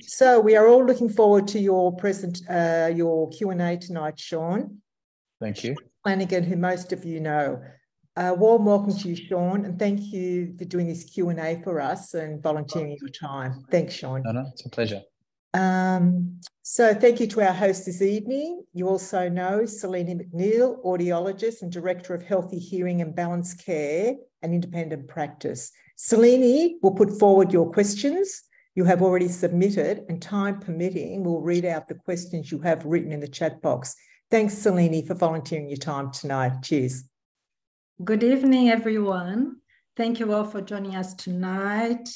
So we are all looking forward to your present, uh, your Q and A tonight, Sean. Thank you. Flanagan, who most of you know. Uh, warm welcome to you, Sean, and thank you for doing this Q and A for us and volunteering your time. Thanks, Sean. No, no, it's a pleasure. Um, so thank you to our host this evening. You also know Celene McNeil, audiologist and Director of Healthy Hearing and Balance Care and Independent Practice. Celene will put forward your questions you have already submitted and time permitting, we'll read out the questions you have written in the chat box. Thanks, Celene, for volunteering your time tonight. Cheers. Good evening, everyone. Thank you all for joining us tonight.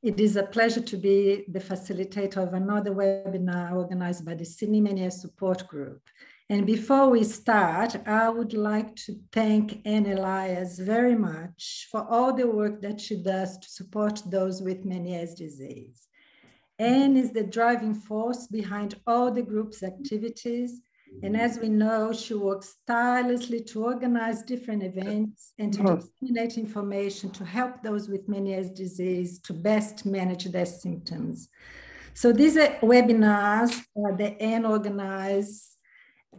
It is a pleasure to be the facilitator of another webinar organized by the Sydney Meniere Support Group. And before we start, I would like to thank Anne Elias very much for all the work that she does to support those with Meniere's disease. Anne is the driving force behind all the group's activities and as we know, she works tirelessly to organize different events and to disseminate information to help those with Meniere's disease to best manage their symptoms. So these are webinars uh, that Anne organizes.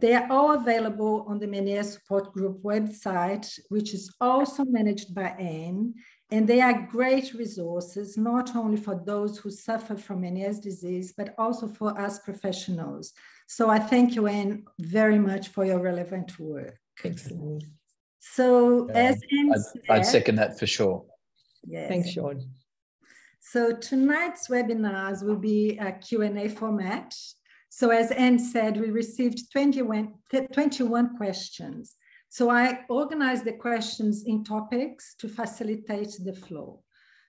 They are all available on the Meniere Support Group website, which is also managed by Anne. And they are great resources, not only for those who suffer from Meniere's disease, but also for us professionals. So I thank you, Anne, very much for your relevant work. Excellent. So as Anne I'd, said, I'd second that for sure. yes. Thanks, Sean. So tonight's webinars will be a Q&A format. So as Anne said, we received 21, 21 questions. So I organized the questions in topics to facilitate the flow.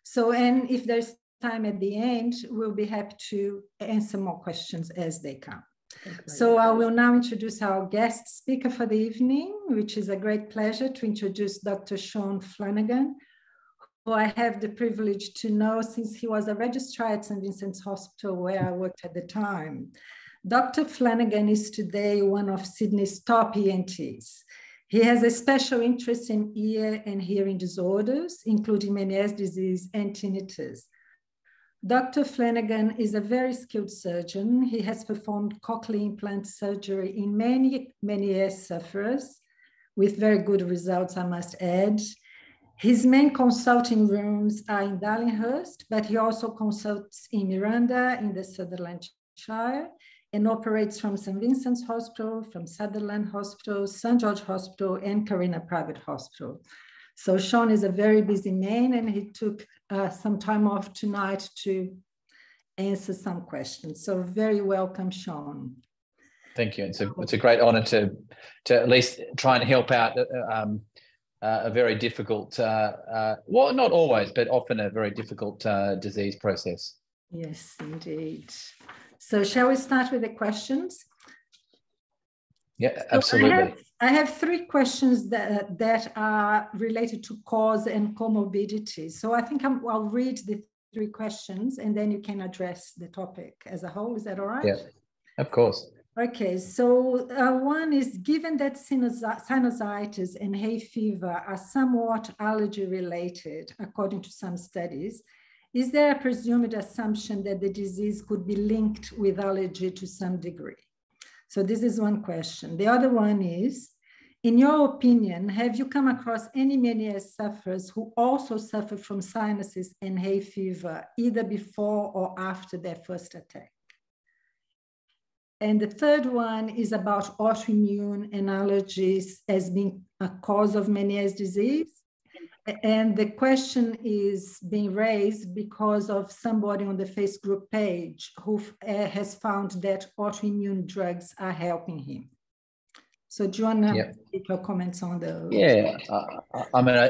So, and if there's time at the end, we'll be happy to answer more questions as they come. So I will now introduce our guest speaker for the evening, which is a great pleasure to introduce Dr. Sean Flanagan, who I have the privilege to know since he was a registrar at St. Vincent's Hospital where I worked at the time. Dr. Flanagan is today one of Sydney's top ENTs. He has a special interest in ear and hearing disorders, including Meniere's disease and tinnitus. Dr. Flanagan is a very skilled surgeon. He has performed cochlear implant surgery in many, Meniere sufferers with very good results, I must add. His main consulting rooms are in Darlinghurst, but he also consults in Miranda in the Sutherland Shire and operates from St. Vincent's Hospital, from Sutherland Hospital, St. George Hospital, and Kareena Private Hospital. So Sean is a very busy man and he took uh, some time off tonight to answer some questions. So very welcome, Sean. Thank you. It's a it's a great honour to to at least try and help out uh, um, uh, a very difficult, uh, uh, well, not always, but often a very difficult uh, disease process. Yes, indeed. So shall we start with the questions? Yeah, So absolutely. I have, I have three questions that, that are related to cause and comorbidity. So I think I'm, I'll read the three questions and then you can address the topic as a whole. Is that all right? Yeah. Of course. Okay, so uh, one is given that sinus- sinusitis and hay fever are somewhat allergy related, according to some studies, is there a presumed assumption that the disease could be linked with allergy to some degree? So this is one question. The other one is, in your opinion, have you come across any Meniere sufferers who also suffer from sinuses and hay fever, either before or after their first attack? And the third one is about autoimmune and allergies as being a cause of Meniere's disease. And the question is being raised because of somebody on the Facebook page who uh, has found that autoimmune drugs are helping him. So, do you want to Yep. make your comments on those? Yeah, I- I mean, I,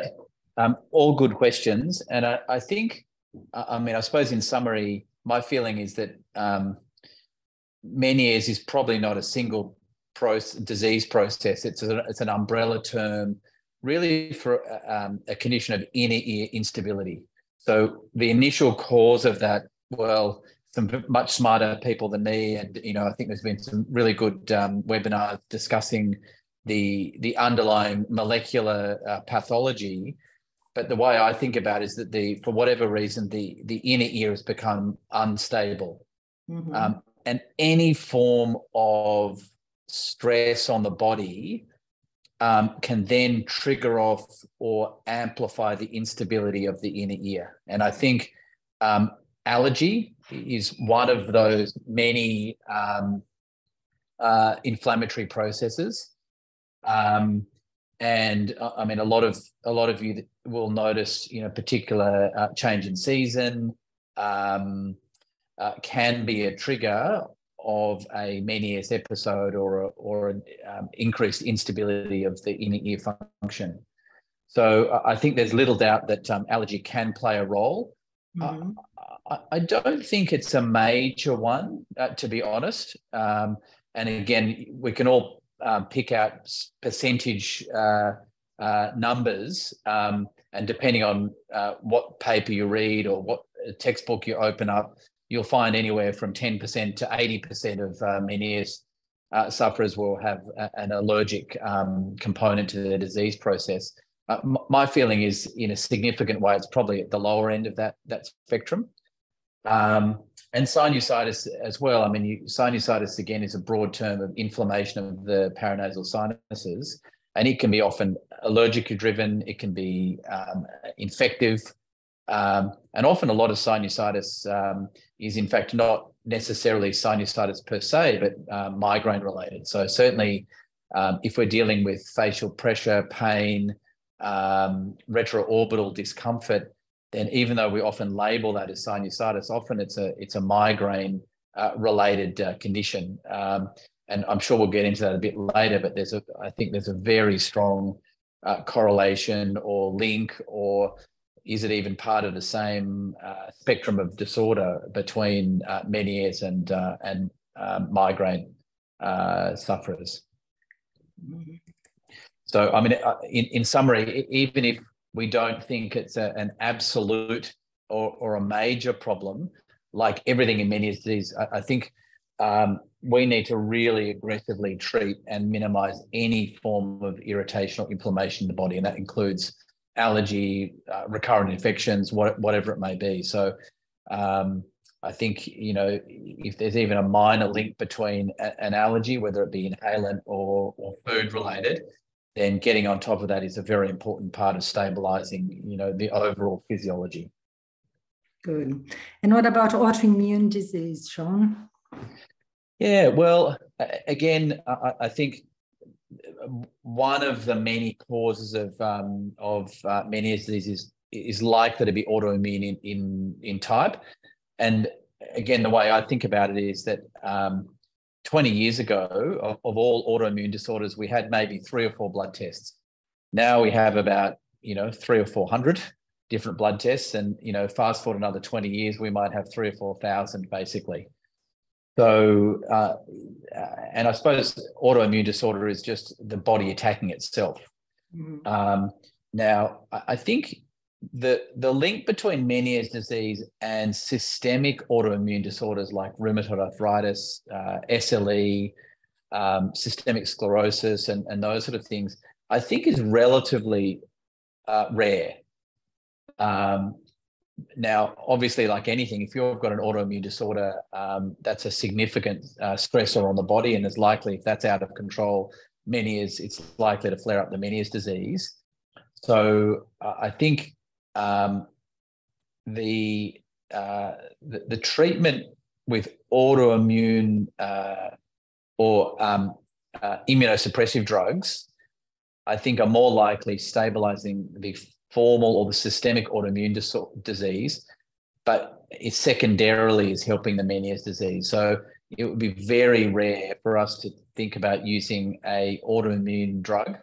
um, all good questions, and I, I think, I mean, I suppose in summary, my feeling is that um, Meniere's is probably not a single process, disease process. It's it's an umbrella term, really for um, a condition of inner ear instability. So the initial cause of that, well, some much smarter people than me, and you know, I think there's been some really good um, webinars discussing the the underlying molecular uh, pathology. But the way I think about it is that the for whatever reason the the inner ear has become unstable, Mm-hmm. Um, and any form of stress on the body um, can then trigger off or amplify the instability of the inner ear. And I think um, allergy is one of those many um, uh, inflammatory processes. Um, and uh, I mean, a lot of a lot of you will notice, you know, particular uh, change in season um, uh, can be a trigger of a Meniere's episode or a, or an um, increased instability of the inner ear function. So I think there's little doubt that um, allergy can play a role. Mm-hmm. I, I, don't think it's a major one, uh, to be honest. Um, and again, we can all um, pick out percentage uh, uh, numbers, um, and depending on uh, what paper you read or what textbook you open up, you'll find anywhere from 10% to 80% of uh, Meniere's uh, sufferers will have a, an allergic um, component to the disease process. Uh, m- my feeling is, in a significant way, it's probably at the lower end of that that spectrum. Um, and sinusitis as well. I mean, you, sinusitis again is a broad term of inflammation of the paranasal sinuses, and it can be often allergic driven. It can be um, infective. Um, and often a lot of sinusitis um, is in fact not necessarily sinusitis per se, but uh, migraine related. So certainly um, if we're dealing with facial pressure, pain, um, retroorbital discomfort, then even though we often label that as sinusitis, often it's a it's a migraine uh, related uh, condition. Um, and I'm sure we'll get into that a bit later, but there's a I think there's a very strong uh, correlation or link or is it even part of the same uh, spectrum of disorder between uh, Meniere's and uh, and um, migraine uh, sufferers? So, I mean, uh, in, in summary, even if we don't think it's a, an absolute or, or a major problem, like everything in Meniere's disease, I, I think um, we need to really aggressively treat and minimize any form of irritation or inflammation in the body, and that includes allergy, uh, recurrent infections, what, whatever it may be. So um, I think, you know, if there's even a minor link between a, an allergy, whether it be inhalant or, or food related, then getting on top of that is a very important part of stabilizing, you know, the overall physiology. Good. And what about autoimmune disease, Sean? Yeah, well, again, I, I think one of the many causes of um, of uh, Meniere's disease is is likely to be autoimmune in, in in type. And again, the way I think about it is that um, 20 years ago, of, of, all autoimmune disorders, we had maybe three or four blood tests. Now we have about you know three or four hundred different blood tests, and you know fast forward another 20 years, we might have three or four thousand basically. So, uh, and I suppose autoimmune disorder is just the body attacking itself. Mm-hmm. Um, now, I think the the link between Meniere's disease and systemic autoimmune disorders like rheumatoid arthritis, uh, SLE, um, systemic sclerosis, and, and those sort of things, I think is relatively uh, rare. Um, now, obviously, like anything, if you've got an autoimmune disorder, um, that's a significant uh, stressor on the body, and it's likely if that's out of control, many Meniere's it's likely to flare up the Meniere's disease. So uh, I think um, the, uh, the, the treatment with autoimmune uh, or um, uh, immunosuppressive drugs, I think, are more likely stabilizing the formal or the systemic autoimmune dis- disease, but it secondarily is helping the Meniere's disease. So it would be very rare for us to think about using a autoimmune drug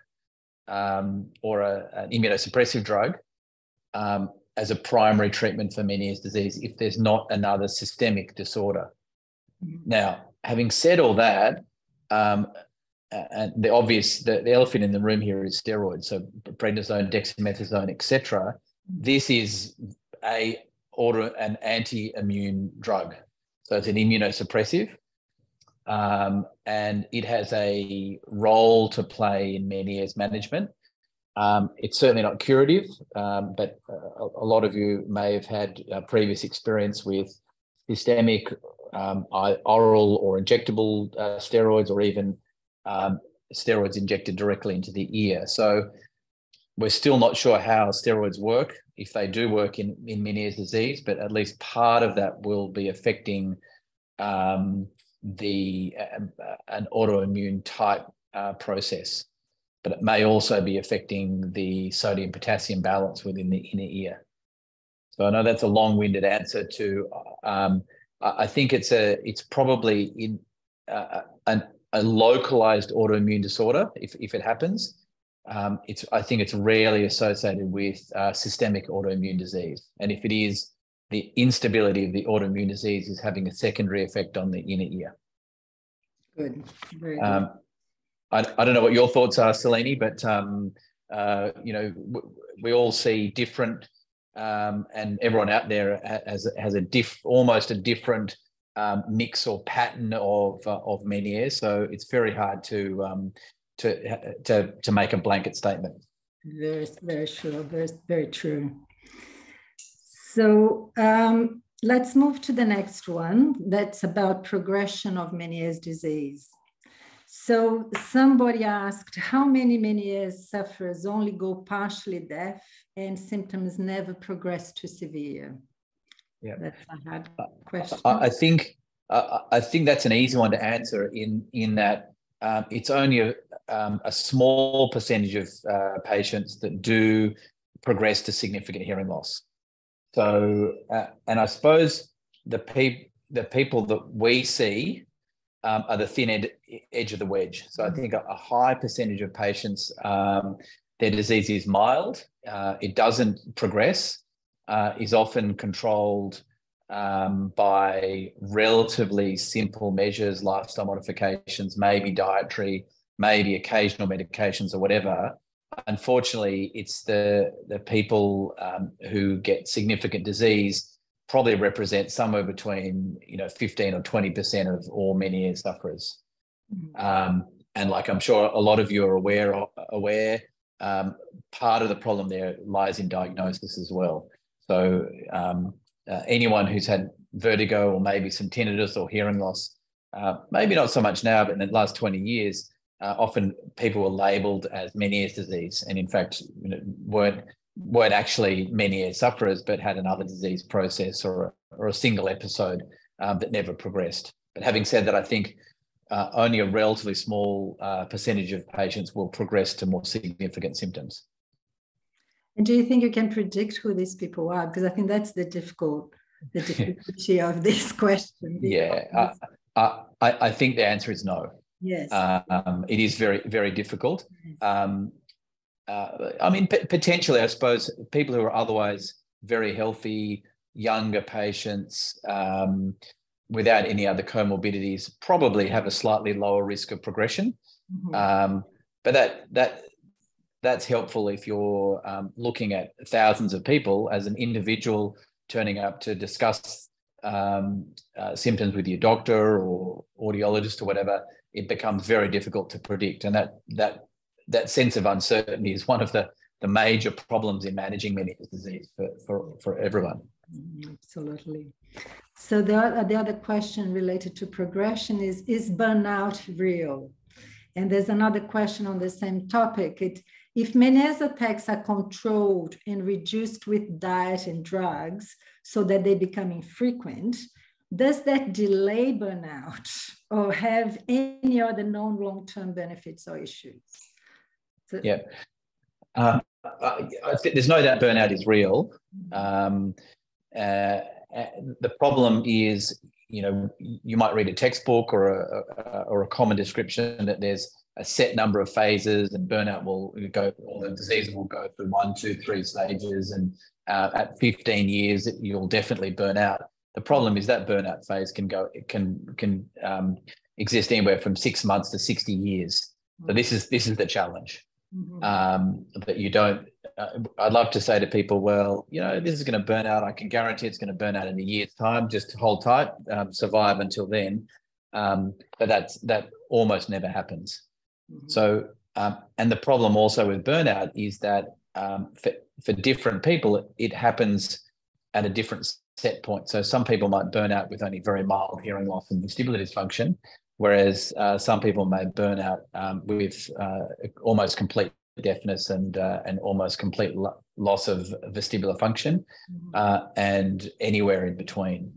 um, or a, an immunosuppressive drug um, as a primary treatment for Meniere's disease if there's not another systemic disorder. Mm-hmm. Now, having said all that, um, and the obvious, the, the elephant in the room here is steroids. So prednisone, dexamethasone, etc. This is a order an anti-immune drug. So it's an immunosuppressive, um, and it has a role to play in Meniere's management. Um, it's certainly not curative, um, but a, a, lot of you may have had previous experience with systemic um, oral or injectable uh, steroids, or even um, steroids injected directly into the ear. So we're still not sure how steroids work, if they do work in, in Meniere's disease, but at least part of that will be affecting um, the uh, an autoimmune type uh, process. But it may also be affecting the sodium potassium balance within the inner ear. So I know that's a long-winded answer to. Um, I think it's a it's probably in uh, an, a localized autoimmune disorder if if it happens. Um, it's I think it's rarely associated with uh, systemic autoimmune disease, and if it is, the instability of the autoimmune disease is having a secondary effect on the inner ear. Good, very good. Um, I, I don't know what your thoughts are, Celene, but um, uh, you know we all see different um, and everyone out there has has a diff almost a different um, mix or pattern of uh, of Meniere's. So it's very hard to um, to to to make a blanket statement. Very very sure. Very very true. So um, let's move to the next one. That's about progression of Meniere's disease. So somebody asked, how many Meniere's sufferers only go partially deaf and symptoms never progress to severe? Yeah, that's a hard question. I, I think uh, I think that's an easy one to answer in in that um, it's only a, um, a small percentage of uh, patients that do progress to significant hearing loss. So, uh, and I suppose the pe- the people that we see um, are the thin ed- edge of the wedge. So I think a, a high percentage of patients, um, their disease is mild, uh, it doesn't progress, uh, is often controlled um, by relatively simple measures, lifestyle modifications, maybe dietary, maybe occasional medications or whatever. Unfortunately, it's the the people um, who get significant disease probably represent somewhere between you know 15 or 20 percent of all Meniere sufferers. Mm-hmm. Um, and like I'm sure a lot of you are aware aware, um, part of the problem there lies in diagnosis as well. So um, uh, anyone who's had vertigo or maybe some tinnitus or hearing loss, uh, maybe not so much now, but in the last 20 years, uh, often people were labelled as Meniere's disease, and in fact you know, weren't weren't actually Meniere sufferers, but had another disease process or a, or a single episode um, that never progressed. But having said that, I think uh, only a relatively small uh, percentage of patients will progress to more significant symptoms. And do you think you can predict who these people are? Because I think that's the difficult, the difficulty of this question. Yeah, uh, I, I think the answer is no. Yes. Um, it is very, very difficult. Um, uh, I mean, p- potentially, I suppose people who are otherwise very healthy, younger patients um, without any other comorbidities probably have a slightly lower risk of progression. Mm-hmm. Um, but that that that's helpful if you're um, looking at thousands of people as an individual turning up to discuss um, uh, symptoms with your doctor or audiologist or whatever. It becomes very difficult to predict, and that that that sense of uncertainty is one of the, the major problems in managing Meniere's disease for, for, for everyone. Absolutely. So the, the other question related to progression is, is burnout real? And there's another question on the same topic. It, if Meniere's attacks are controlled and reduced with diet and drugs so that they become infrequent, does that delay burnout or have any other known long-term benefits or issues? So, yeah. Um, there's no doubt burnout is real. Um, uh, the problem is, you know, you might read a textbook or a, a, or a common description that there's a set number of phases, and burnout will go, or the disease will go through one, two, three stages, and uh, at 15 years you'll definitely burn out. The problem is that burnout phase can go, it can can um, exist anywhere from six months to 60 years. So this is this is the challenge mm-hmm. um, that you don't. Uh, I'd love to say to people, well, you know, this is going to burn out. I can guarantee it's going to burn out in a year's time. Just hold tight, um, survive until then. Um, but that's that almost never happens. Mm-hmm. So, um, and the problem also with burnout is that um, for, for different people, it happens at a different set point. So some people might burn out with only very mild hearing loss and vestibular dysfunction, whereas uh, some people may burn out um, with uh, almost complete deafness and uh, and almost complete lo- loss of vestibular function, mm-hmm. uh, and anywhere in between.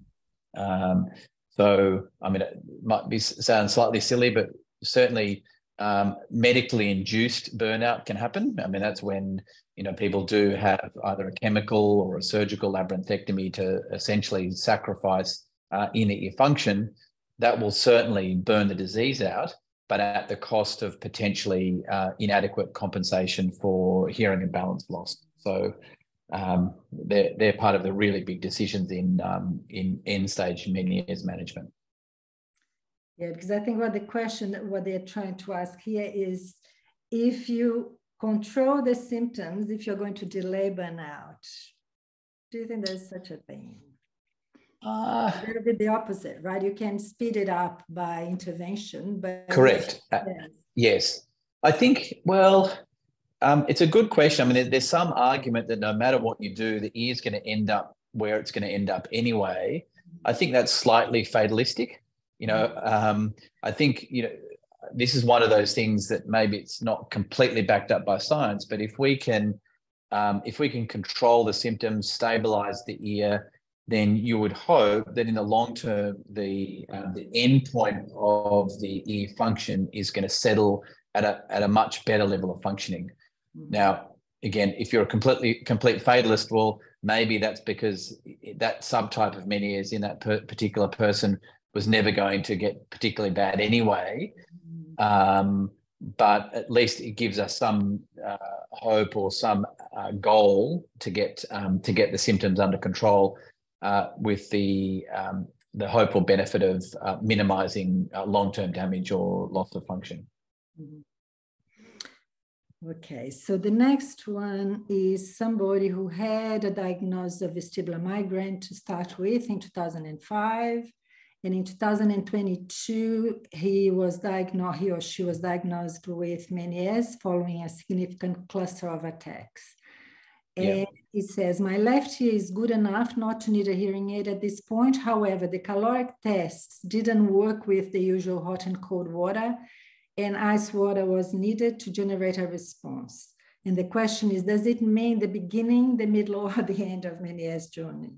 Um, so I mean, it might be sound slightly silly, but certainly um, medically induced burnout can happen. I mean, that's when you know people do have either a chemical or a surgical labyrinthectomy to essentially sacrifice uh, inner ear function. That will certainly burn the disease out, but at the cost of potentially uh, inadequate compensation for hearing and balance loss. So um, they're they're part of the really big decisions in um, in end stage Meniere's management. Yeah, because I think what the question what they're trying to ask here is if you control the symptoms, if you're going to delay burnout, do you think there's such a thing? Uh, a little bit the opposite, right? You can speed it up by intervention, but correct. Yes. Uh, yes. I think, well, um, it's a good question. I mean, there's some argument that no matter what you do, the ear is going to end up where it's going to end up anyway. I think that's slightly fatalistic. You know, um, I think you know this is one of those things that maybe it's not completely backed up by science, but if we can um, if we can control the symptoms, stabilize the ear, then you would hope that in the long term, the uh, the end point of the ear function is going to settle at a at a much better level of functioning. Mm-hmm. Now, again, if you're a completely complete fatalist, well, maybe that's because that subtype of Meniere's in that per- particular person was never going to get particularly bad anyway. Mm-hmm. Um, but at least it gives us some uh, hope or some uh, goal to get um, to get the symptoms under control, uh, with the um, the hope or benefit of uh, minimizing uh, long term damage or loss of function. Mm-hmm. Okay, so the next one is somebody who had a diagnosis of vestibular migraine to start with in 2005. And in 2022, he was diagnosed, he or she was diagnosed with Meniere's following a significant cluster of attacks. And yeah. it says, my left ear is good enough not to need a hearing aid at this point. However, the caloric tests didn't work with the usual hot and cold water and ice water was needed to generate a response. And the question is, does it mean the beginning, the middle, or the end of Meniere's journey?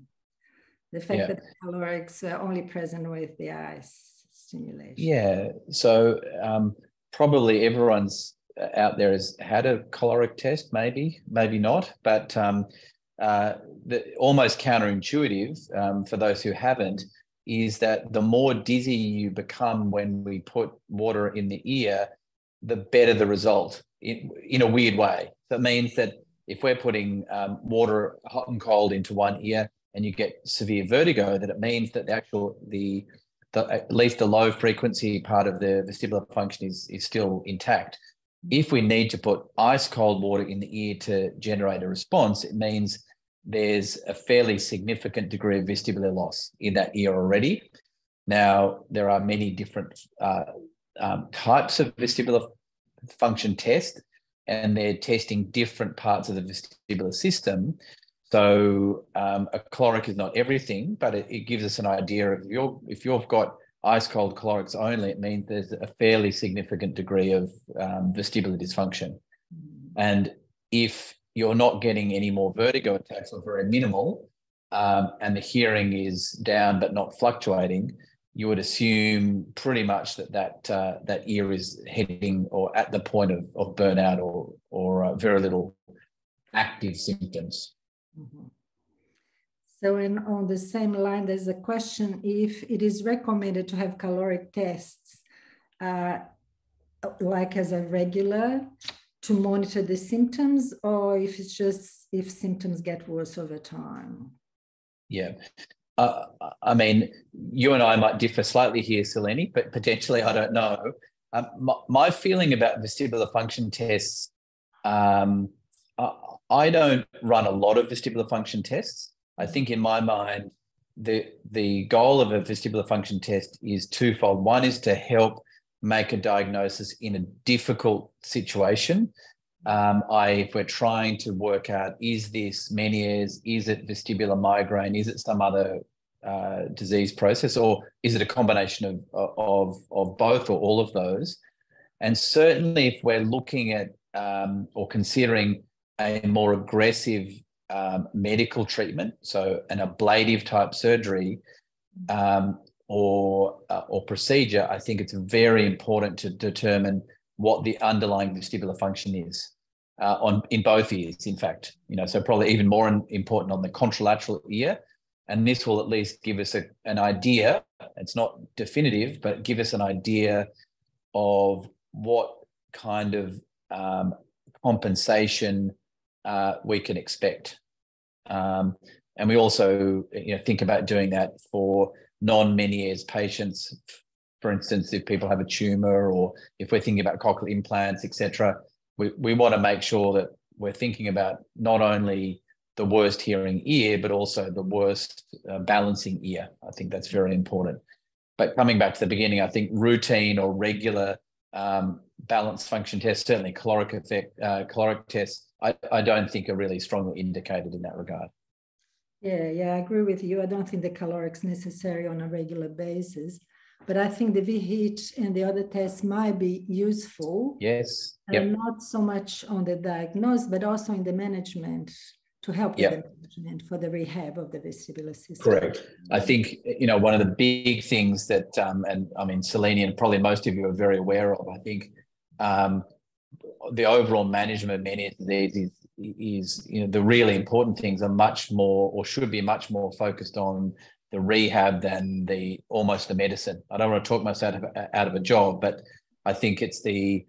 The fact yeah. that the calorics are only present with the ice stimulation. Yeah. So um, probably everyone's out there has had a caloric test, maybe, maybe not, but um, uh, the, almost counterintuitive um, for those who haven't is that the more dizzy you become when we put water in the ear, the better the result in, in a weird way. That means that if we're putting um, water hot and cold into one ear and you get severe vertigo, that it means that the actual the, the at least the low frequency part of the vestibular function is is still intact. If we need to put ice cold water in the ear to generate a response, it means there's a fairly significant degree of vestibular loss in that ear already. Now, there are many different uh, um, types of vestibular function test, and they're testing different parts of the vestibular system. So um, a caloric is not everything, but it, it gives us an idea of your if you've got ice cold calorics only, it means there's a fairly significant degree of um, vestibular dysfunction. And if you're not getting any more vertigo attacks or very minimal, um, and the hearing is down but not fluctuating, you would assume pretty much that that uh, that ear is heading or at the point of, of burnout or or uh, very little active symptoms. Mm-hmm. So, in, on the same line, there's a question if it is recommended to have caloric tests, uh, like as a regular, to monitor the symptoms or if it's just if symptoms get worse over time? Yeah. Uh, I mean, you and I might differ slightly here, Celene, but potentially I don't know. Um, my, my, feeling about vestibular function tests, um, I, don't run a lot of vestibular function tests. I think in my mind, the the goal of a vestibular function test is twofold. One is to help make a diagnosis in a difficult situation. Um, I, if we're trying to work out, is this Meniere's, is it vestibular migraine, is it some other uh, disease process, or is it a combination of, of, of both or all of those? And certainly, if we're looking at um, or considering a more aggressive um, medical treatment, so an ablative type surgery um, or uh, or procedure, I think it's very important to determine what the underlying vestibular function is uh, on in both ears. In fact, you know, so probably even more important on the contralateral ear, and this will at least give us a, an idea. It's not definitive, but give us an idea of what kind of um, compensation uh, we can expect. Um, and we also you know, think about doing that for non-Meniere's patients. For instance, if people have a tumor or if we're thinking about cochlear implants, etc., we, we want to make sure that we're thinking about not only the worst hearing ear, but also the worst uh, balancing ear. I think that's very important. But coming back to the beginning, I think routine or regular um, balance function tests, certainly caloric effect, uh, caloric tests, I, I don't think are really strongly indicated in that regard. Yeah, yeah, I agree with you. I don't think the caloric's necessary on a regular basis, but I think the VHIT and the other tests might be useful. Yes. And yep. not so much on the diagnosis, but also in the management to help yep. with the management for the rehab of the vestibular system. Correct. I think you know one of the big things that, um, and I mean, Celene and probably most of you are very aware of. I think um, the overall management of Meniere's disease is, is, you know, the really important things are much more or should be much more focused on the rehab than the almost the medicine. I don't want to talk myself out of, out of a job, but I think it's the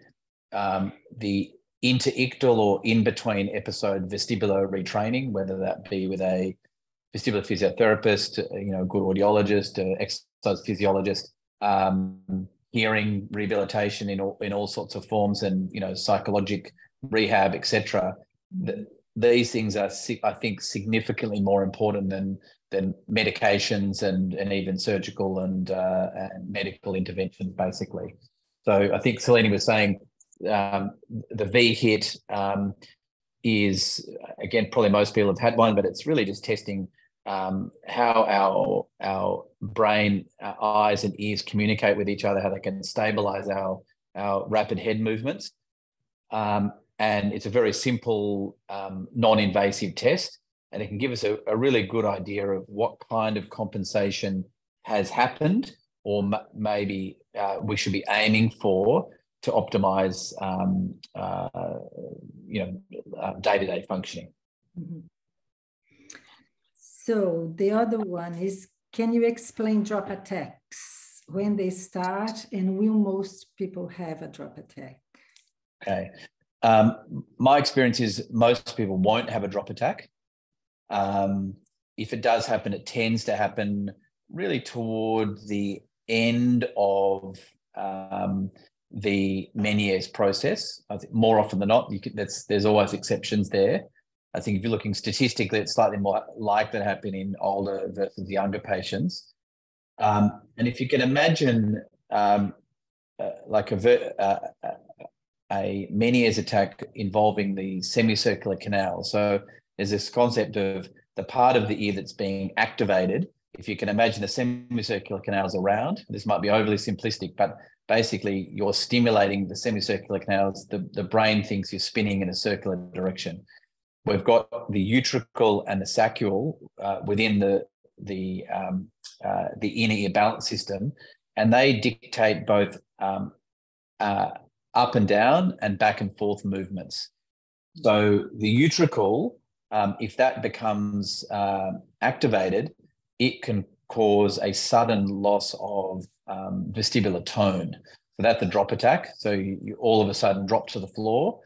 um, the interictal or in between episode vestibular retraining, whether that be with a vestibular physiotherapist, you know, good audiologist, exercise physiologist, um, hearing rehabilitation in all in all sorts of forms and you know psychologic rehab etc these things are i think significantly more important than than medications and and even surgical and, uh, and medical interventions basically. So i think Celene was saying um, the VHIT um, is again probably most people have had one but it's really just testing um, how our our brain, our eyes and ears communicate with each other, how they can stabilize our our rapid head movements. Um, and it's a very simple, um, non-invasive test, and it can give us a, a, really good idea of what kind of compensation has happened, or m- maybe uh, we should be aiming for to optimize, um, uh, you know, uh, day-to-day functioning. Mm-hmm. So the other one is, can you explain drop attacks, when they start, and will most people have a drop attack? Okay. Um, my experience is most people won't have a drop attack. Um, if it does happen, it tends to happen really toward the end of um, the Meniere's process. I think more often than not, you can, there's always exceptions there. I think if you're looking statistically, it's slightly more likely to happen in older versus younger patients. Um, and if you can imagine um, uh, like a, uh, a Meniere's attack involving the semicircular canal. So there's this concept of the part of the ear that's being activated. If you can imagine the semicircular canals around, this might be overly simplistic, but basically you're stimulating the semicircular canals. The, the brain thinks you're spinning in a circular direction. We've got the utricle and the saccule uh, within the the um, uh, the inner ear balance system, and they dictate both um, uh, up and down and back and forth movements. So the utricle, um, if that becomes uh, activated, it can cause a sudden loss of um, vestibular tone. So that's a drop attack. So you, you all of a sudden drop to the floor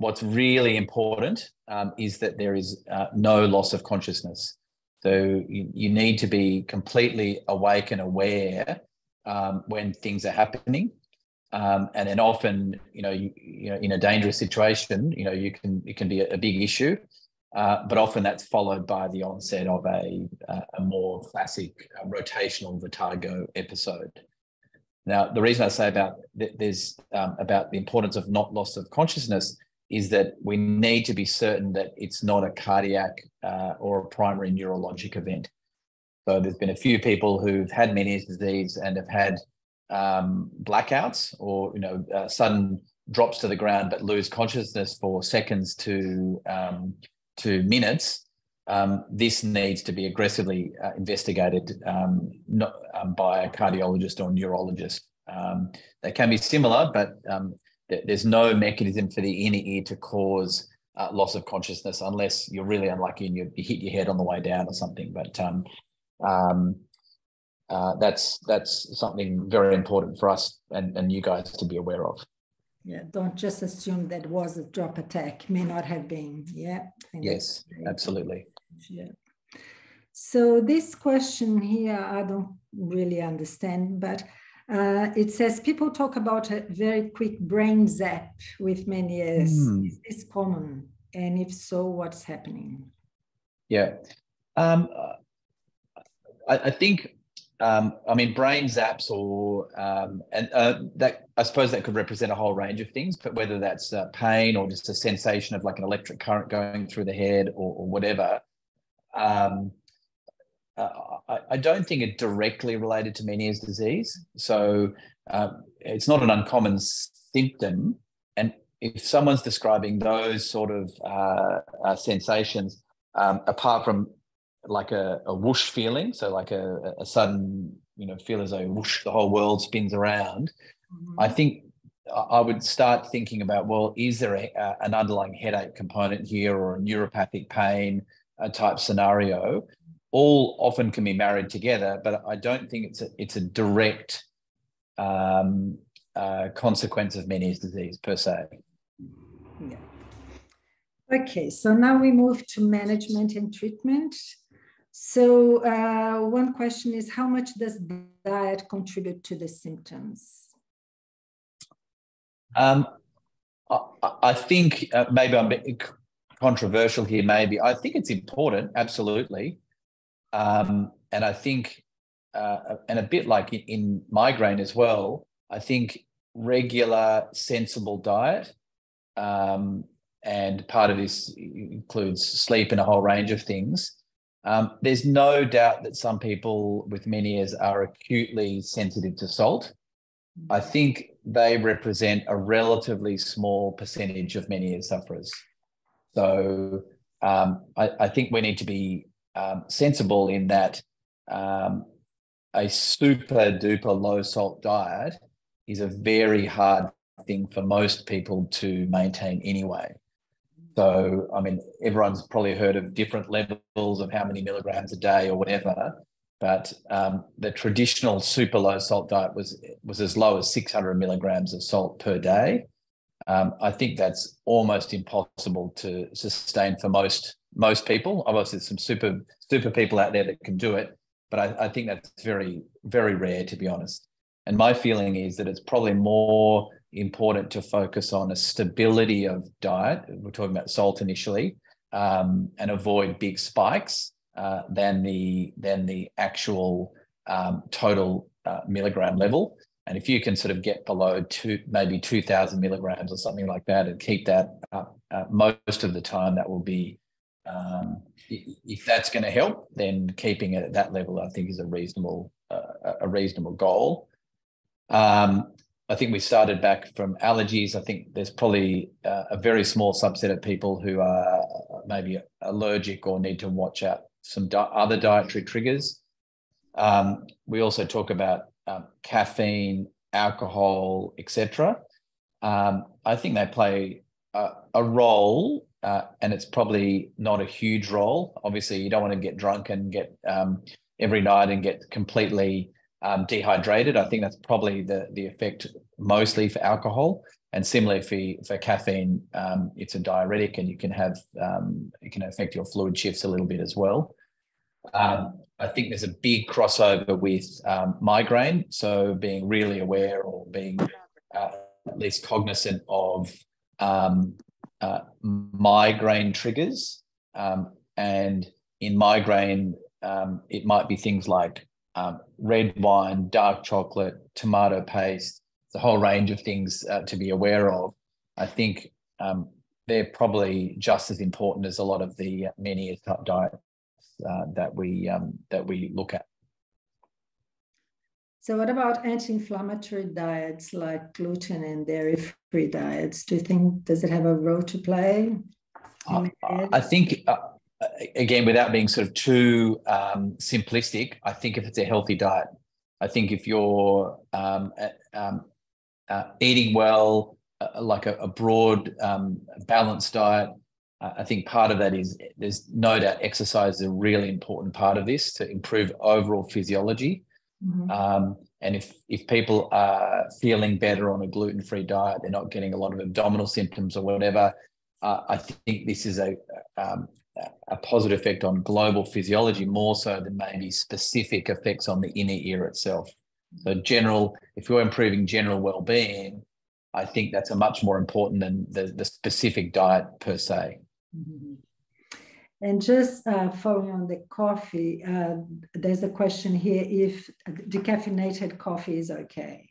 what's really important um, is that there is uh, no loss of consciousness. So you, you, need to be completely awake and aware um, when things are happening. Um, and then often, you know, you, you, know, in a dangerous situation, you know, you can it can be a, a big issue, uh, but often that's followed by the onset of a a more classic uh, rotational vertigo episode. Now, the reason I say about th- there's um, about the importance of not loss of consciousness is that we need to be certain that it's not a cardiac uh, or a primary neurologic event. So there's been a few people who've had Meniere's disease and have had um, blackouts or you know uh, sudden drops to the ground but lose consciousness for seconds to um, to minutes. Um, this needs to be aggressively uh, investigated um, not, um, by a cardiologist or neurologist. Um, they can be similar, but there's no mechanism for the inner ear to cause uh, loss of consciousness unless you're really unlucky and you, you, hit your head on the way down or something. But um, um, uh, that's that's something very important for us and, and you guys to be aware of. Yeah, don't just assume that was a drop attack. May not have been. Yeah. Yes, absolutely. Yeah. So this question here, I don't really understand, but uh, it says people talk about a very quick brain zap with Meniere's. Mm. Is this common? And if so, what's happening? Yeah. Um, I, I think um, I mean, brain zaps, or um, and uh, that I suppose that could represent a whole range of things. But whether that's uh, pain or just a sensation of like an electric current going through the head or, or whatever, um, uh, I, I, don't think it directly related to Meniere's disease. So um, it's not an uncommon symptom. And if someone's describing those sort of uh, uh, sensations, um, apart from like a, a whoosh feeling, so like a, a sudden, you know, feel as though whoosh, the whole world spins around. Mm-hmm. I think I would start thinking about, well, is there a, a, an underlying headache component here or a neuropathic pain uh, type scenario? All often can be married together, but I don't think it's a it's a direct um, uh, consequence of Meniere's disease per se. Yeah. Okay, so now we move to management and treatment. So uh, one question is, how much does diet contribute to the symptoms? Um, I, I, think uh, maybe I'm controversial here. Maybe I think it's important, absolutely, um, and I think, uh, and a bit like in, in migraine as well. I think regular, sensible diet um, and part of this includes sleep and a whole range of things um, there's no doubt that some people with Meniere's are acutely sensitive to salt. I think they represent a relatively small percentage of Meniere's sufferers. So um, I, I, think we need to be um, sensible in that um, a super duper low salt diet is a very hard thing for most people to maintain anyway. So, I mean, everyone's probably heard of different levels of how many milligrams a day or whatever, but um, the traditional super low salt diet was was as low as 600 milligrams of salt per day. Um, I think that's almost impossible to sustain for most most people. Obviously, there's some super super people out there that can do it, but I, I think that's very very rare to be honest. And my feeling is that it's probably more important to focus on a stability of diet. We're talking about salt initially, um, and avoid big spikes uh, than the than the actual um, total uh, milligram level. And if you can sort of get below two, maybe two thousand milligrams or something like that, and keep that up uh, most of the time, that will be. Um, if that's going to help, then keeping it at that level, I think, is a reasonable uh, a reasonable goal. Um, I think we started back from allergies. I think there's probably uh, a very small subset of people who are maybe allergic or need to watch out some di- other dietary triggers. Um, we also talk about um, caffeine, alcohol, etc. Um, I think they play a, a role, uh, and it's probably not a huge role. Obviously, you don't want to get drunk and get um, every night and get completely um, dehydrated. I think that's probably the the effect mostly for alcohol. And similarly for, for caffeine, um, it's a diuretic and you can have um, it can affect your fluid shifts a little bit as well. Um, I think there's a big crossover with um, migraine. So being really aware or being uh, at least cognizant of um, uh, migraine triggers. Um, and in migraine, it might be things like um, red wine, dark chocolate, tomato paste, the whole range of things uh, to be aware of. I think um, they're probably just as important as a lot of the Meniere's type diets uh, that we um, that we look at. So, what about anti-inflammatory diets like gluten and dairy-free diets? Do you think does it have a role to play? I, I think uh, again, without being sort of too um, simplistic, I think if it's a healthy diet, I think if you're um, um, uh, eating well, uh, like a, a broad, um, balanced diet, uh, I think part of that is there's no doubt exercise is a really important part of this to improve overall physiology. Mm-hmm. Um, and if if people are feeling better on a gluten free diet, they're not getting a lot of abdominal symptoms or whatever. Uh, I think this is a um, a positive effect on global physiology more so than maybe specific effects on the inner ear itself. So general, if you're improving general well-being, I think that's a much more important than the, the specific diet per se. Mm-hmm. And just uh, following on the coffee, uh, there's a question here if decaffeinated coffee is okay.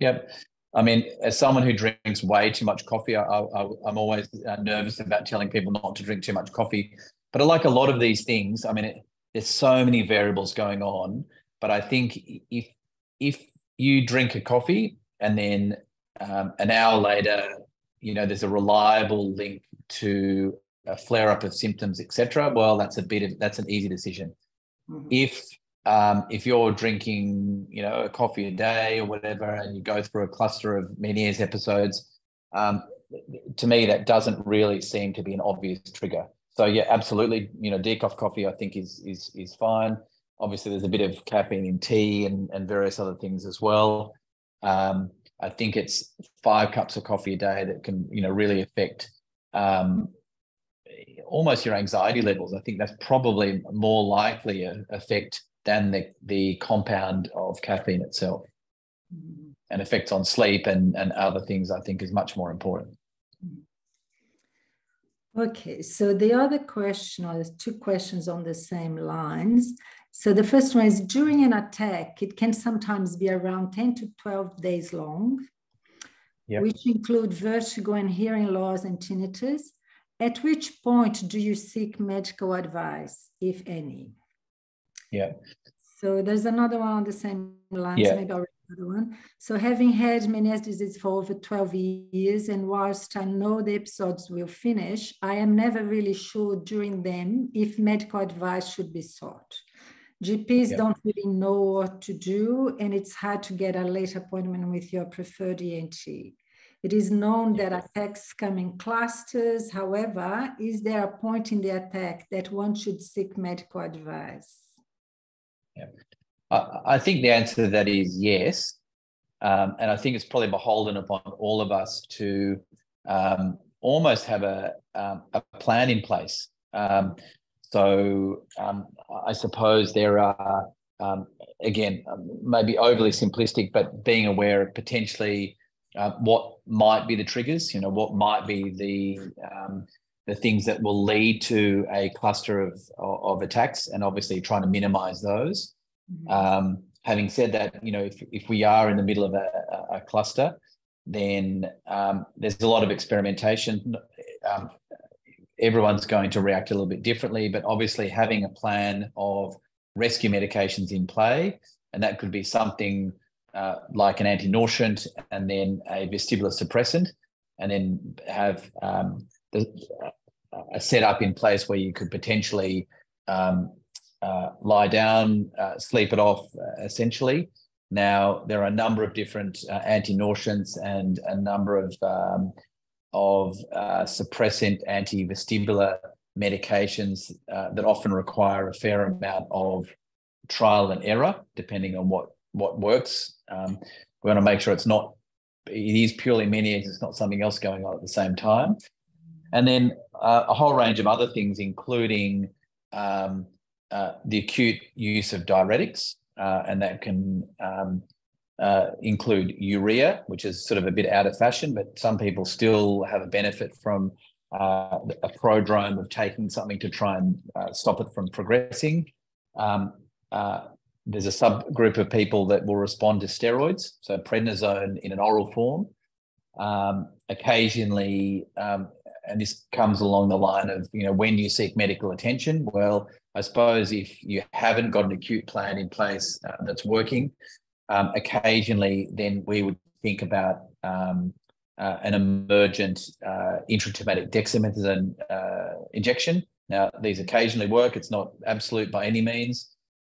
Yep. I mean, as someone who drinks way too much coffee, I, am always uh, nervous about telling people not to drink too much coffee. But I like a lot of these things. I mean, it, there's so many variables going on. But I think if if you drink a coffee and then um, an hour later, you know, there's a reliable link to a flare up of symptoms, etc. Well, that's a bit of that's an easy decision. Mm-hmm. If um, if you're drinking, you know, a coffee a day or whatever, and you go through a cluster of Meniere's episodes, um, to me that doesn't really seem to be an obvious trigger. So yeah, absolutely, you know, decaf coffee I think is is is fine. Obviously, there's a bit of caffeine in tea and and various other things as well. Um, I think it's five cups of coffee a day that can you know really affect um, almost your anxiety levels. I think that's probably more likely a effect than the, the compound of caffeine itself. Mm-hmm. And effects on sleep and, and other things, I think, is much more important. Okay, so the other question, or there's two questions on the same lines. So the first one is during an attack, it can sometimes be around 10 to 12 days long, yep. which include vertigo and hearing loss and tinnitus. At which point do you seek medical advice, if any? Yeah. So there's another one on the same lines, yeah. maybe I'll another one. So having had Meniere's disease for over 12 years, and whilst I know the episodes will finish, I am never really sure during them if medical advice should be sought. GPs yeah. don't really know what to do, and it's hard to get a late appointment with your preferred ENT. It is known that attacks come in clusters. However, is there a point in the attack that one should seek medical advice? Yeah. I, I think the answer to that is yes. Um, and I think it's probably beholden upon all of us to um, almost have a, um, a plan in place. Um, so um, I suppose there are, um, again, maybe overly simplistic, but being aware of potentially uh, what might be the triggers, you know, what might be the the things that will lead to a cluster of, of attacks and obviously trying to minimize those. Mm-hmm. Um, having said that, you know, if, if we are in the middle of a, a cluster, then um, there's a lot of experimentation. Um, everyone's going to react a little bit differently, but obviously having a plan of rescue medications in play, and that could be something uh, like an anti-nausant and then a vestibular suppressant, and then have um, the, a setup in place where you could potentially um, uh, lie down, uh, sleep it off, uh, essentially. Now there are a number of different uh, anti-nausants and a number of um, of uh, suppressant anti-vestibular medications that often require a fair amount of trial and error, depending on what what works. Um, we want to make sure it's not it is purely Meniere's, it's not something else going on at the same time. And then uh, a whole range of other things, including um, uh, the acute use of diuretics, uh, and that can um, uh, include urea, which is sort of a bit out of fashion, but some people still have a benefit from uh, a prodrome of taking something to try and uh, stop it from progressing. Um, there's a subgroup of people that will respond to steroids, so prednisone in an oral form. Um, occasionally, um, and this comes along the line of, you know, when do you seek medical attention? Well, I suppose if you haven't got an acute plan in place uh, that's working, um, occasionally then we would think about um, uh, an emergent uh, intratympanic dexamethasone uh, injection. Now, these occasionally work. It's not absolute by any means.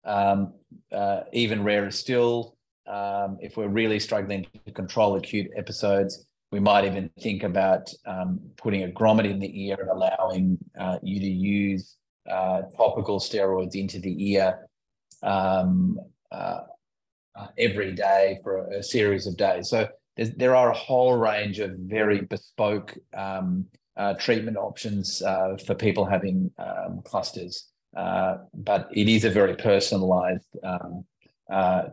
Um, uh, even rarer still, um, if we're really struggling to control acute episodes, we might even think about um, putting a grommet in the ear and allowing uh, you to use uh, topical steroids into the ear um, uh, uh every day for a, a, series of days. So there are a whole range of very bespoke um, uh, treatment options uh, for people having um, clusters. but it is a very personalized um,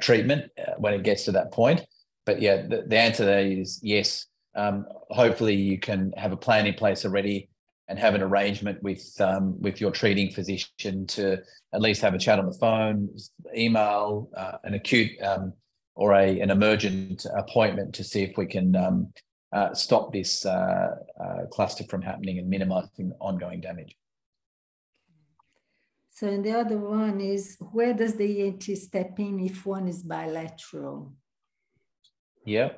treatment when it gets to that point. But yeah, the, the answer there is yes um, hopefully you can have a plan in place already and have an arrangement with um, with your treating physician to at least have a chat on the phone, email, uh, an acute um, or a an emergent appointment to see if we can um, uh, stop this uh, uh cluster from happening and minimizing ongoing damage. So, and the other one is where does the ENT step in if one is bilateral? Yeah.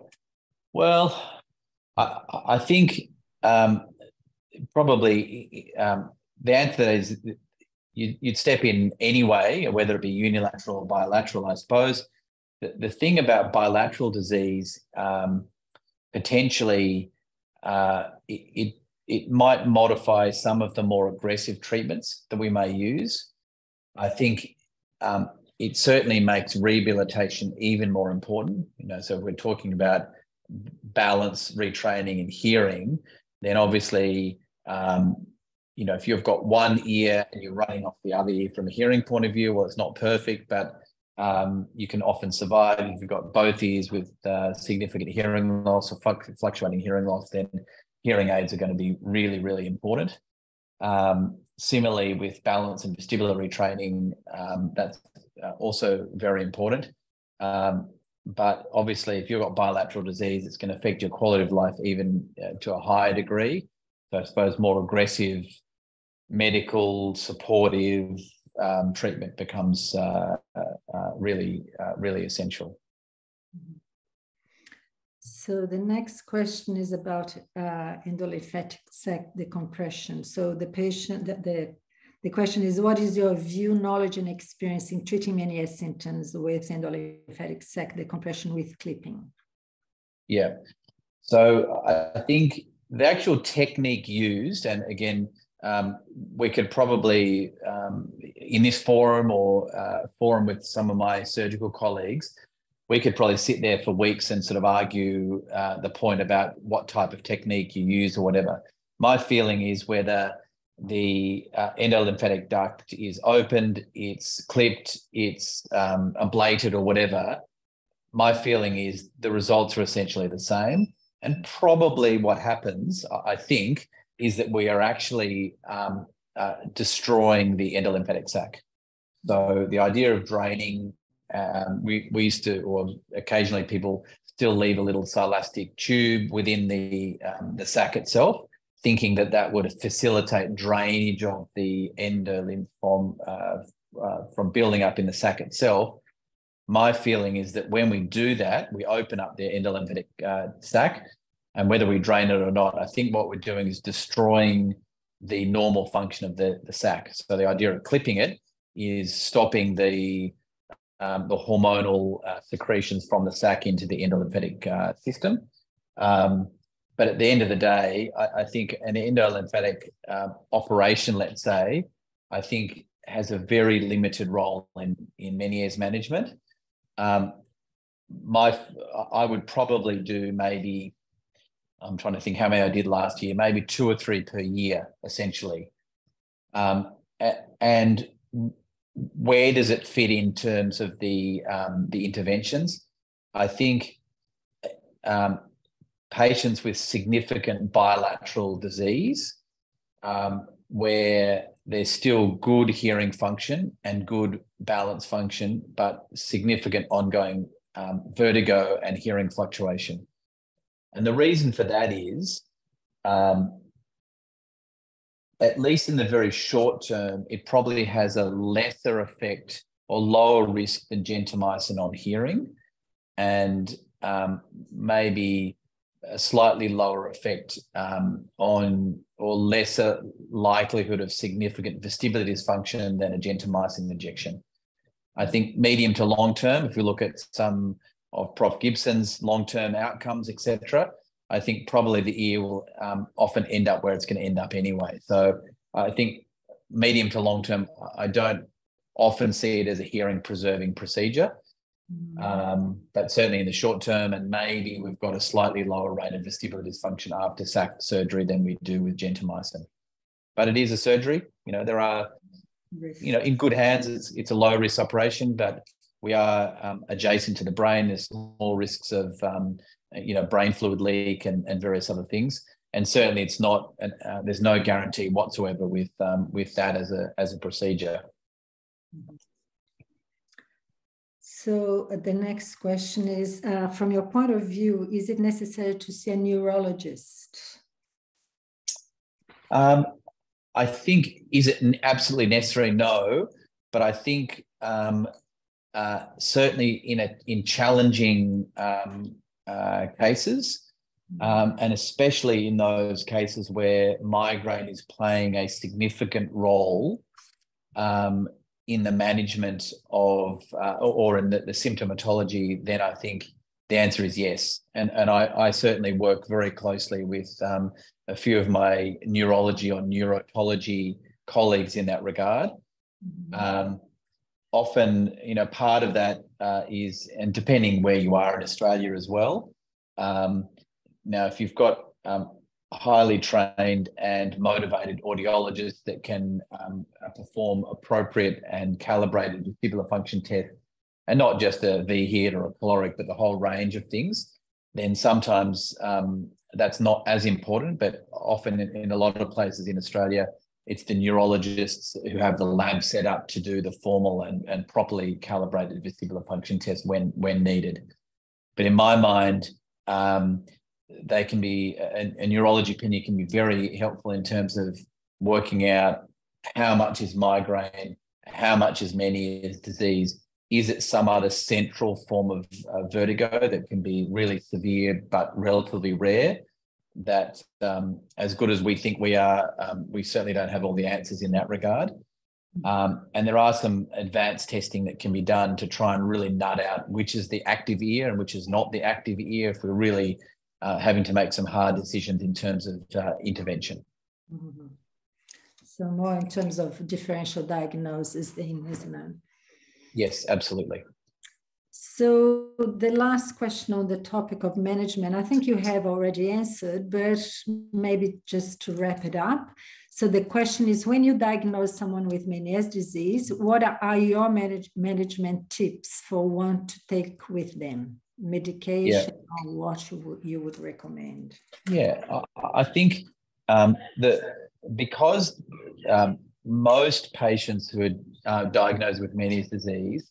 Well, I, I think um, probably um, the answer is you, would step in anyway, whether it be unilateral or bilateral, I suppose. The, the thing about bilateral disease, um, potentially, uh, it, it, it might modify some of the more aggressive treatments that we may use. I think um, it certainly makes rehabilitation even more important. You know, so if we're talking about balance, retraining, and hearing, then obviously, um, you know, if you've got one ear and you're running off the other ear from a hearing point of view, well, it's not perfect, but um, you can often survive. If you've got both ears with uh, significant hearing loss or fluctuating hearing loss, then hearing aids are going to be really, really important. Um, similarly, with balance and vestibular retraining, um, that's uh, also very important. Um, but obviously, if you've got bilateral disease, it's going to affect your quality of life even uh, to a higher degree. So I suppose more aggressive medical supportive um, treatment becomes uh, uh, uh really, uh, really essential. So the next question is about uh, endolymphatic sac decompression. So the patient, the, the the question is, what is your view, knowledge, and experience in treating Meniere's symptoms with endolymphatic sac decompression with clipping? Yeah. So I think the actual technique used, and again, um, we could probably um, in this forum or uh, forum with some of my surgical colleagues, we could probably sit there for weeks and sort of argue uh, the point about what type of technique you use or whatever. My feeling is whether the uh, endolymphatic duct is opened, it's clipped, it's um, ablated or whatever, my feeling is the results are essentially the same. And probably what happens, I think, is that we are actually um, uh, destroying the endolymphatic sac. So the idea of draining, um, we, we used to, or occasionally people still leave a little silastic tube within the, um, the sac itself thinking that that would facilitate drainage of the endolymph from, uh, uh, from building up in the sac itself. My feeling is that when we do that, we open up the endolymphatic uh, sac, and whether we drain it or not, I think what we're doing is destroying the normal function of the, the sac. So the idea of clipping it is stopping the um, the hormonal uh, secretions from the sac into the endolymphatic uh, system. Um, but at the end of the day, I, I think an endolymphatic uh, operation, let's say, I think has a very limited role in, in Meniere's management. Um, my, I would probably do maybe, I'm trying to think how many I did last year, maybe two or three per year, essentially. Um, and where does it fit in terms of the um, the interventions? I think um, patients with significant bilateral disease um, where there's still good hearing function and good balance function, but significant ongoing um, vertigo and hearing fluctuation. And the reason for that is um, at least in the very short term, it probably has a lesser effect or lower risk than gentamicin on hearing, and um, maybe a slightly lower effect um, on or lesser likelihood of significant vestibular dysfunction than a gentamicin injection. I think medium to long term, if we look at some of Prof. Gibson's long term outcomes, etc., I think probably the ear will um, often end up where it's going to end up anyway. So I think medium to long term, I don't often see it as a hearing preserving procedure. Mm. Um, but certainly in the short term, and maybe we've got a slightly lower rate of vestibular dysfunction after SAC surgery than we do with gentamicin. But it is a surgery. You know, there are, you know, in good hands, it's, it's a low risk operation, but we are um, adjacent to the brain. There's more risks of, um, you know, brain fluid leak and, and various other things. And certainly, it's not. Uh, there's no guarantee whatsoever with um, with that as a as a procedure. So uh, the next question is, uh, from your point of view, is it necessary to see a neurologist? Um, I think is it absolutely necessary? No, but I think um, uh, certainly in a in challenging um, uh, cases, um, and especially in those cases where migraine is playing a significant role um, in the management of uh, or in the, the, symptomatology, then I think the answer is yes. And and I, I certainly work very closely with um, a few of my neurology or neurotology colleagues in that regard. Mm-hmm. Um, often, you know, part of that uh, is, and depending where you are in Australia as well. Um, now, if you've got um, highly trained and motivated audiologists that can um, uh, perform appropriate and calibrated vestibular function tests, and not just a VHIT or a caloric, but the whole range of things, then sometimes um, that's not as important. But often in, in, a lot of places in Australia, it's the neurologists who have the lab set up to do the formal and, and properly calibrated vestibular function test when when needed. But in my mind, um, they can be a, a neurology opinion can be very helpful in terms of working out how much is migraine, how much is Meniere's disease. Is it some other central form of uh, vertigo that can be really severe but relatively rare? That, um, as good as we think we are, um, we certainly don't have all the answers in that regard. Um, and there are some advanced testing that can be done to try and really nut out which is the active ear and which is not the active ear if we're really uh, having to make some hard decisions in terms of uh, intervention. Mm-hmm. So more in terms of differential diagnosis then, isn't it? Yes, absolutely. So the last question on the topic of management, I think you have already answered, but maybe just to wrap it up. So the question is, when you diagnose someone with Meniere's disease, what are your manage- management tips for one to take with them? medication yeah. or what you would, you would recommend? Yeah, I, I think um, that because um, most patients who are uh, diagnosed with Meniere's disease,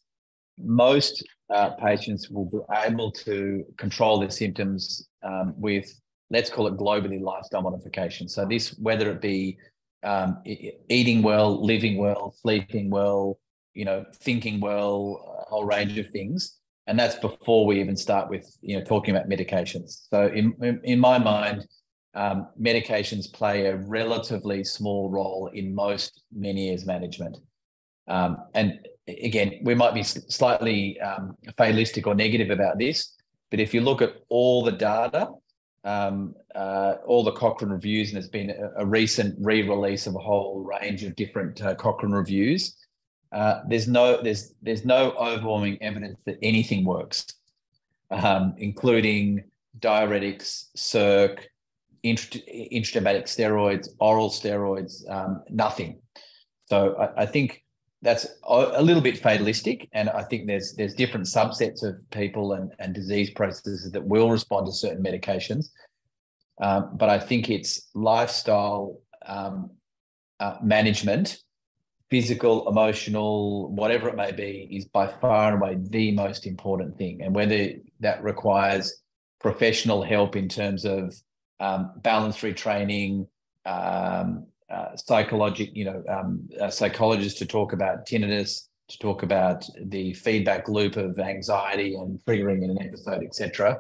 most uh, patients will be able to control their symptoms um, with, let's call it globally lifestyle modification. So this, whether it be um, eating well, living well, sleeping well, you know, thinking well, a whole range of things and that's before we even start with you know talking about medications. So in in, my mind, um, medications play a relatively small role in most Meniere's management. Um, and again, we might be slightly um, fatalistic or negative about this, but if you look at all the data, um, uh, all the Cochrane reviews, and there's been a, a recent re-release of a whole range of different uh, Cochrane reviews uh, there's no there's there's no overwhelming evidence that anything works, um, including diuretics, Serc, intratympanic steroids, oral steroids, um, nothing. So I, I, think that's a little bit fatalistic, and I think there's there's different subsets of people and, and disease processes that will respond to certain medications. Um, but I think it's lifestyle um, uh, management physical, emotional, whatever it may be, is by far and away the most important thing. And whether that requires professional help in terms of um, balance retraining, um, uh, psychologic, you know, um, psychologists to talk about tinnitus, to talk about the feedback loop of anxiety and triggering in an episode, etc.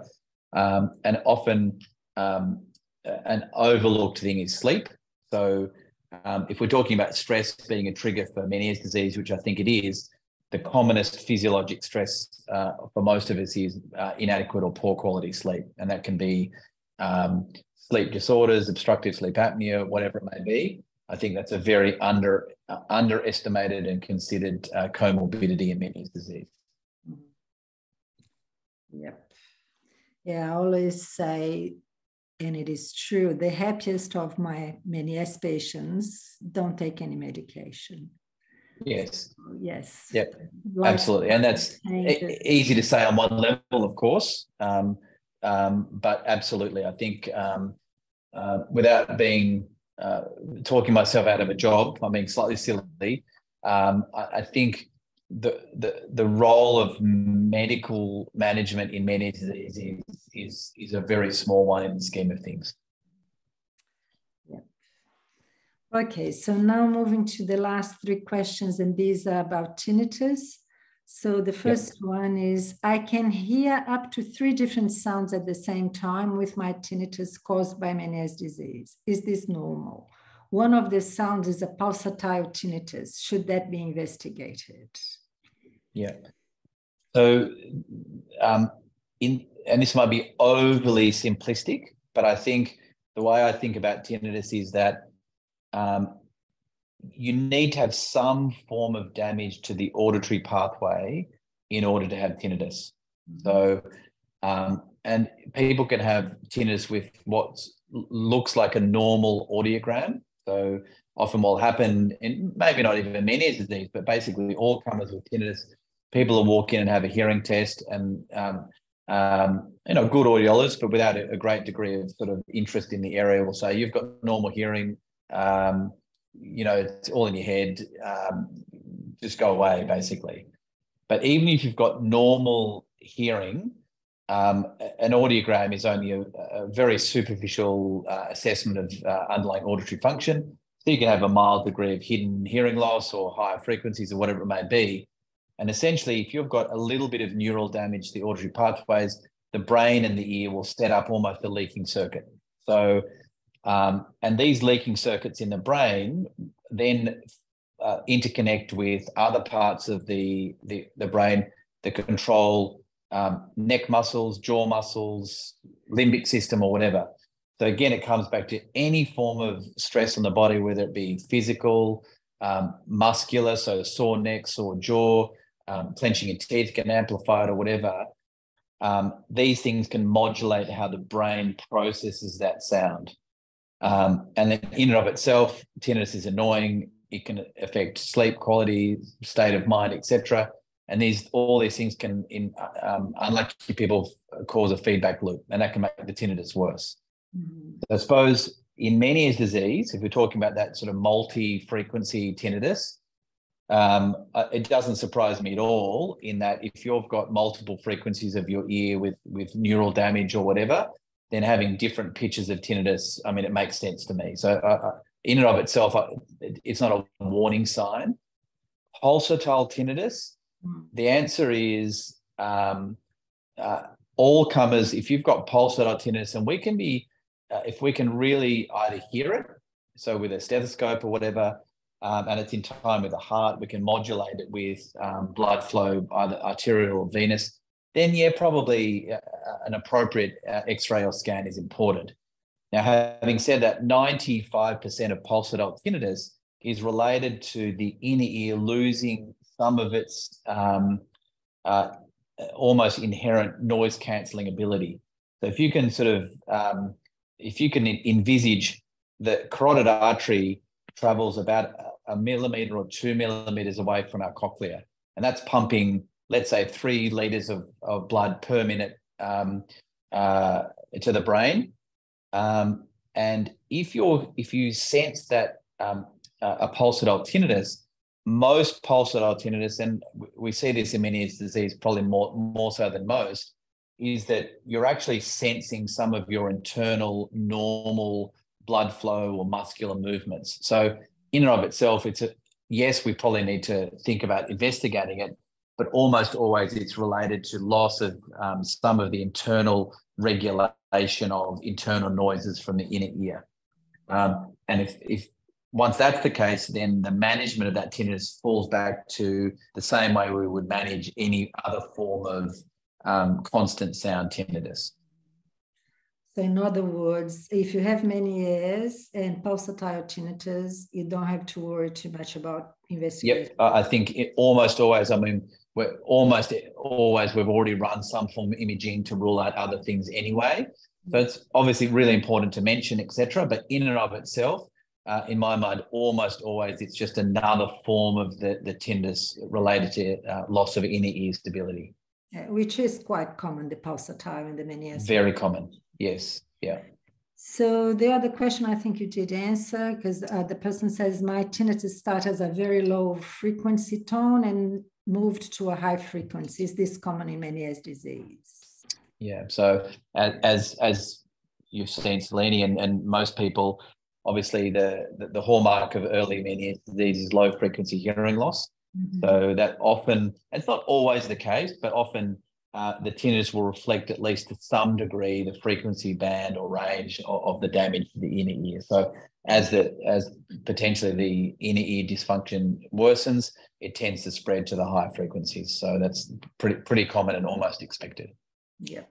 Um, and often um, an overlooked thing is sleep. So um, if we're talking about stress being a trigger for Meniere's disease, which I think it is, the commonest physiologic stress uh, for most of us is uh, inadequate or poor quality sleep, and that can be um, sleep disorders, obstructive sleep apnea, whatever it may be. I think that's a very under uh, underestimated and considered uh, comorbidity in Meniere's disease. Yep. Yeah, I always say, and it is true, the happiest of my Meniere's patients don't take any medication. Yes. Yes. Yep. Life Absolutely, and that's e- easy to say on one level, of course, um, um, but absolutely, I think um, uh, without being uh, talking myself out of a job. I'm being slightly silly. Um, I, I, think the, the the role of medical management in many diseases is, is is a very small one in the scheme of things. Yeah. Okay, so now moving to the last three questions, and these are about tinnitus. So the first one is I can hear up to three different sounds at the same time with my tinnitus caused by Meniere's disease. Is this normal? One of the sounds is a pulsatile tinnitus. Should that be investigated? Yeah. So, um, in and this might be overly simplistic, but I think the way I think about tinnitus is that um, you need to have some form of damage to the auditory pathway in order to have tinnitus. Mm-hmm. So, um, and people can have tinnitus with what looks like a normal audiogram. So, often what will happen, and maybe not even Meniere's disease, but basically all comers with tinnitus, people will walk in and have a hearing test and um, um, you know, good audiologists, but without a, a, great degree of sort of interest in the area, will say you've got normal hearing. Um, you know, it's all in your head. Um, just go away, basically. But even if you've got normal hearing, um, an audiogram is only a, a very superficial uh, assessment of uh, underlying auditory function. So you can have a mild degree of hidden hearing loss or higher frequencies or whatever it may be. And essentially, if you've got a little bit of neural damage the auditory pathways, the brain and the ear will set up almost a leaking circuit. So um, and these leaking circuits in the brain then uh, interconnect with other parts of the, the, the brain that control um, neck muscles, jaw muscles, limbic system, or whatever. So again, it comes back to any form of stress on the body, whether it be physical, um, muscular, so sore neck, sore jaw, um, clenching your teeth can amplify it or whatever. Um, these things can modulate how the brain processes that sound. Um, and then in and of itself, tinnitus is annoying. It can affect sleep quality, state of mind, etc. And these all these things can, in um, unlucky people, cause a feedback loop, and that can make the tinnitus worse. Mm-hmm. I suppose in many Meniere's disease, if we're talking about that sort of multi-frequency tinnitus, um, uh, it doesn't surprise me at all in that if you've got multiple frequencies of your ear with with neural damage or whatever, then having different pitches of tinnitus, I mean, it makes sense to me. So, uh, in and of itself, it's not a warning sign. Pulsatile tinnitus, mm. the answer is um, uh, all comers. If you've got pulsatile tinnitus, and we can be, uh, if we can really either hear it, so with a stethoscope or whatever, um, and it's in time with the heart, we can modulate it with um, blood flow, either arterial or venous then yeah, probably uh, an appropriate uh, X-ray or scan is important. Now, having said that, 95% of pulsatile tinnitus is related to the inner ear losing some of its um, uh, almost inherent noise cancelling ability. So if you can sort of, um, if you can envisage the carotid artery travels about a millimeter or two millimeters away from our cochlea, and that's pumping let's say three liters of, of blood per minute um, uh, to the brain. Um, and if you're if you sense that um, a pulsatile tinnitus, most pulsatile tinnitus, and we see this in Meniere's disease probably more more so than most, is that you're actually sensing some of your internal normal blood flow or muscular movements. So in and of itself, it's a yes, we probably need to think about investigating it, but almost always it's related to loss of um, some of the internal regulation of internal noises from the inner ear. Um, and if, if once that's the case, then the management of that tinnitus falls back to the same way we would manage any other form of um, constant sound tinnitus. So, in other words, if you have Meniere's and pulsatile tinnitus, you don't have to worry too much about investigating. Yep, I think it, almost always. I mean, we're almost always we've already run some form of imaging to rule out other things anyway. So it's obviously really important to mention, etc. But in and of itself, uh, in my mind, almost always it's just another form of the the tinnitus related to uh, loss of inner ear stability. Yeah, which is quite common, the pulsatile and the Meniere's. Very common. Yes. Yeah. So the other question I think you did answer because uh, the person says my tinnitus started as a very low frequency tone and moved to a high frequency. Is this common in Meniere's disease? Yeah. So as as you've seen, Celene, and, and most people, obviously the, the, the hallmark of early Meniere's disease is low frequency hearing loss. Mm-hmm. So that often, it's not always the case, but often uh, the tinnitus will reflect at least to some degree the frequency band or range of, of, the damage to the inner ear. So as the as potentially the inner ear dysfunction worsens, it tends to spread to the higher frequencies. So that's pretty pretty common and almost expected. Yeah.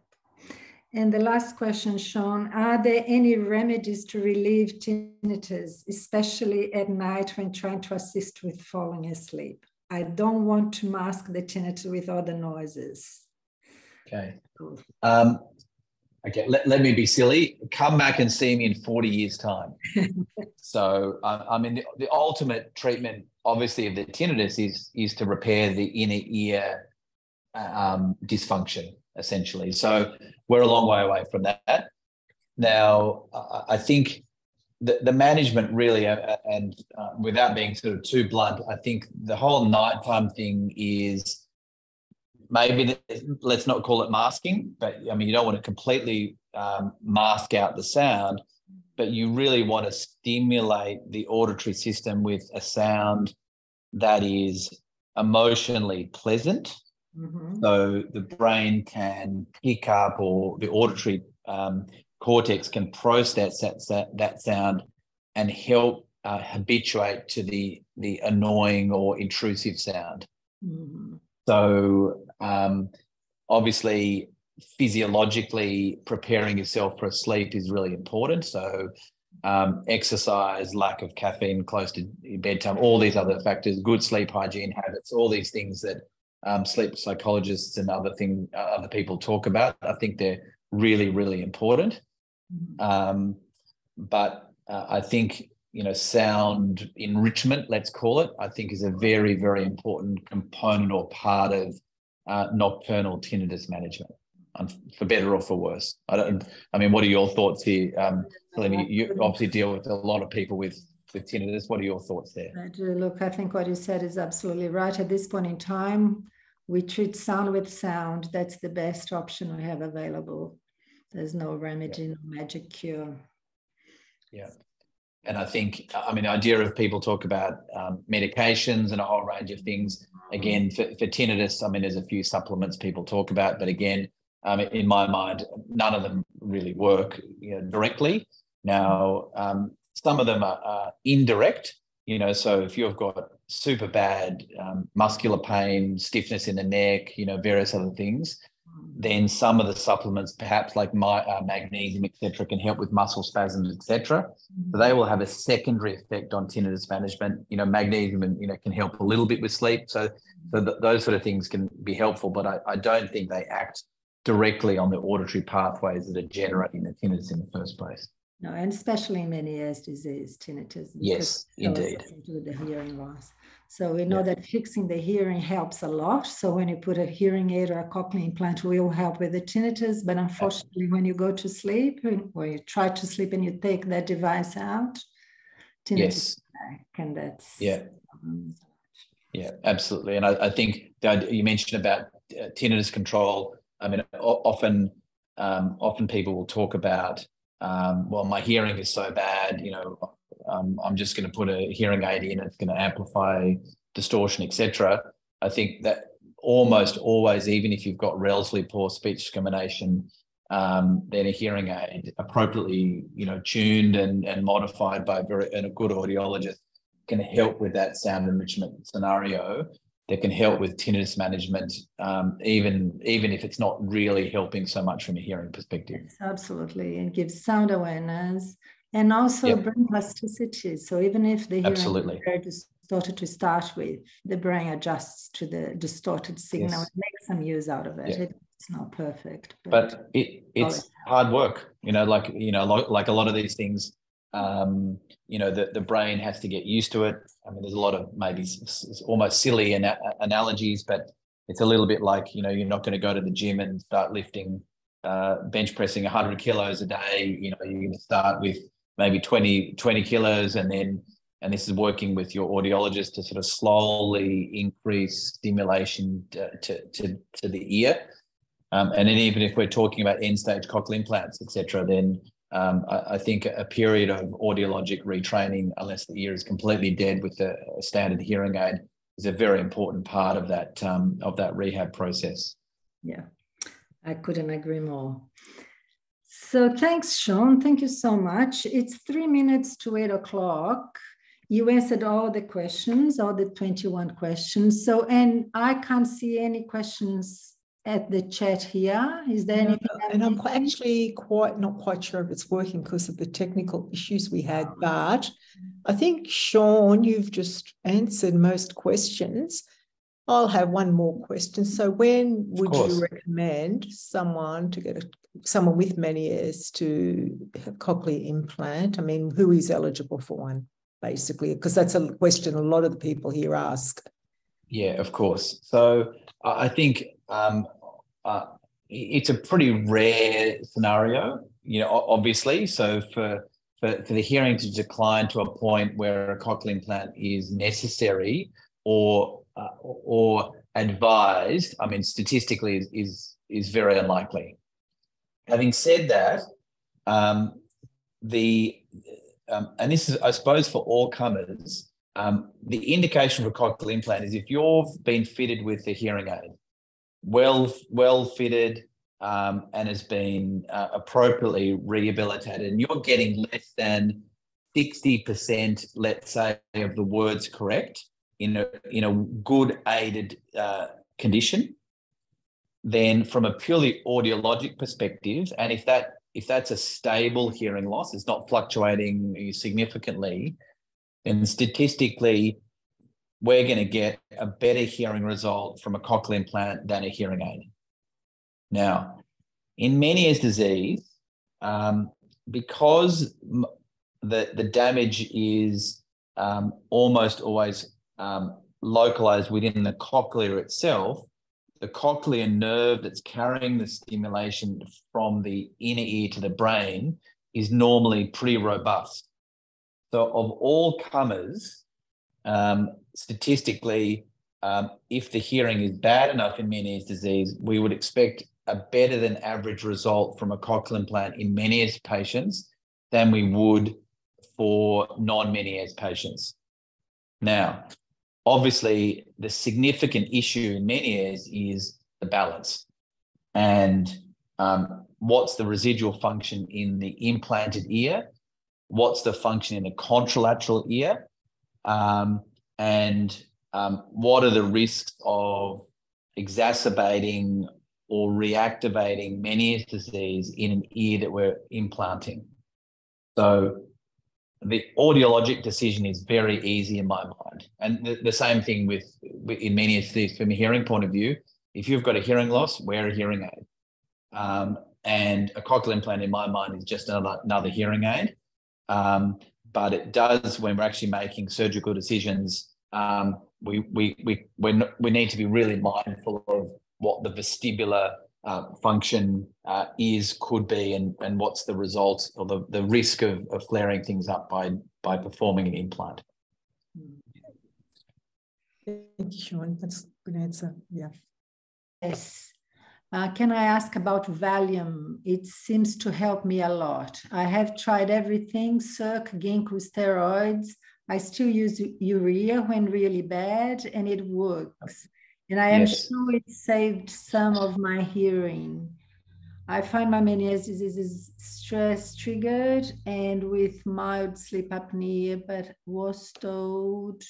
And the last question, Sean, are there any remedies to relieve tinnitus, especially at night when trying to assist with falling asleep? I don't want to mask the tinnitus with other noises. Okay. Um, okay, let, let me be silly. Come back and see me in 40 years' time. so, uh, I mean, the, the ultimate treatment, obviously, of the tinnitus is, is to repair the inner ear um, dysfunction, essentially. So, we're a long way away from that. Now, I think the, the management really, uh, and uh, without being sort of too blunt, I think the whole nighttime thing is maybe let's not call it masking, but I mean, you don't want to completely um, mask out the sound, but you really want to stimulate the auditory system with a sound that is emotionally pleasant. Mm-hmm. So the brain can pick up, or the auditory um, cortex can process that, that, that sound and help uh, habituate to the the annoying or intrusive sound. Mm-hmm. So um, obviously, physiologically preparing yourself for sleep is really important. So um, exercise, lack of caffeine close to bedtime, all these other factors, good sleep hygiene habits, all these things that um, sleep psychologists and other thing uh, other people talk about. I think they're really really important. Um, but uh, I think you know, sound enrichment, let's call it, I think is a very, very important component or part of uh, nocturnal tinnitus management, for better or for worse. I don't. I mean, what are your thoughts here, um, Celene? You obviously deal with a lot of people with with tinnitus. What are your thoughts there? I do. Look, I think what you said is absolutely right. At this point in time, we treat sound with sound. That's the best option we have available. There's no remedy, yeah. no magic cure. Yeah and I think, I mean, the idea of people talk about um, medications and a whole range of things. Again, for, for tinnitus, I mean, there's a few supplements people talk about, but again, um, in my mind, none of them really work you know, directly. Now, um, some of them are, are, indirect, you know, so if you've got super bad um, muscular pain, stiffness in the neck, you know, various other things, then some of the supplements, perhaps like my, uh, magnesium, etc., can help with muscle spasms, etc. So they will have a secondary effect on tinnitus management. You know, magnesium and you know can help a little bit with sleep. So, so th- those sort of things can be helpful, but I, I don't think they act directly on the auditory pathways that are generating the tinnitus in the first place. No, and especially in Meniere's disease, tinnitus. Yes, indeed. With the hearing loss. So we know yeah. that fixing the hearing helps a lot. So when you put a hearing aid or a cochlear implant, will help with the tinnitus. But unfortunately, when you go to sleep or you try to sleep and you take that device out, tinnitus yes. back, and that's yeah. Yeah, absolutely. And I, I think you mentioned about uh, tinnitus control. I mean, often, um, often people will talk about um, well, my hearing is so bad, you know, um, I'm just going to put a hearing aid in, it's going to amplify distortion, etc. I think that almost always, even if you've got relatively poor speech discrimination, um, then a hearing aid appropriately, you know, tuned and, and modified by very and a good audiologist can help with that sound enrichment scenario that can help with tinnitus management, um, even even if it's not really helping so much from a hearing perspective. Absolutely, and gives sound awareness and also yep. brain plasticity. So even if the hearing Absolutely. is distorted to start with, the brain adjusts to the distorted signal yes. and makes some use out of it. it it's not perfect, but, but it, it's hard work. You know, like you know, like, like a lot of these things. Um, you know, the, the brain has to get used to it. I mean, there's a lot of maybe almost silly ana- analogies, but it's a little bit like, you know, you're not going to go to the gym and start lifting, uh, bench pressing 100 kilos a day. You know, you're going to start with maybe 20, 20 kilos and then, and this is working with your audiologist to sort of slowly increase stimulation to, to, to, the ear. Um, and then even if we're talking about end stage cochlear implants, etc., then um, I, I, think a period of audiologic retraining, unless the ear is completely dead with a, a standard hearing aid, is a very important part of that um, of that rehab process. Yeah, I couldn't agree more. So thanks, Sean. Thank you so much. It's three minutes to eight o'clock. You answered all the questions, all the 21 questions. So, and I can't see any questions at the chat here. Is there anything? and I'm actually quite not quite sure if it's working because of the technical issues we had, but I think Sean, you've just answered most questions. I'll have one more question. So, when would you recommend someone to get a someone with Meniere's to have cochlear implant? I mean, who is eligible for one, basically? Because that's a question a lot of the people here ask. Yeah, of course. So, I think um, uh, it's a pretty rare scenario, you know, obviously. So for, for, for the hearing to decline to a point where a cochlear implant is necessary or uh, or advised, I mean, statistically is, is, is very unlikely. Having said that, um, the um, and this is, I suppose, for all comers, um, the indication for cochlear implant is if you've been fitted with a hearing aid well well fitted um, and has been uh, appropriately rehabilitated, and you're getting less than 60%, let's say, of the words correct in a in a good aided uh, condition, then from a purely audiologic perspective, and if that if that's a stable hearing loss, it's not fluctuating significantly, then statistically we're going to get a better hearing result from a cochlear implant than a hearing aid. Now, in Meniere's disease, um, because the, the damage is um, almost always um, localized within the cochlea itself, the cochlear nerve that's carrying the stimulation from the inner ear to the brain is normally pretty robust. So, of all comers, um, statistically, um, if the hearing is bad enough in Meniere's disease, we would expect a better than average result from a cochlear implant in Meniere's patients than we would for non-Meniere's patients. Now, obviously, the significant issue in Meniere's is the balance. And um, what's the residual function in the implanted ear? What's the function in the contralateral ear? Um, and um, what are the risks of exacerbating or reactivating Meniere's disease in an ear that we're implanting. So the audiologic decision is very easy in my mind. And the, the same thing with, in Meniere's disease from a hearing point of view. If you've got a hearing loss, wear a hearing aid. Um, and a cochlear implant, in my mind, is just another, another hearing aid. Um, but it does when we're actually making surgical decisions. Um, we we we we we need to be really mindful of what the vestibular uh, function uh, is, could be, and and what's the result or the, the risk of, of flaring things up by by performing an implant. Thank you, Sean. That's a good answer. Yeah. Yes. Uh, can I ask about Valium? It seems to help me a lot. I have tried everything, Serc, ginkgo, steroids. I still use urea when really bad, and it works. And I am yes. sure it saved some of my hearing. I find my Meniere's disease is stress triggered and with mild sleep apnea, but was told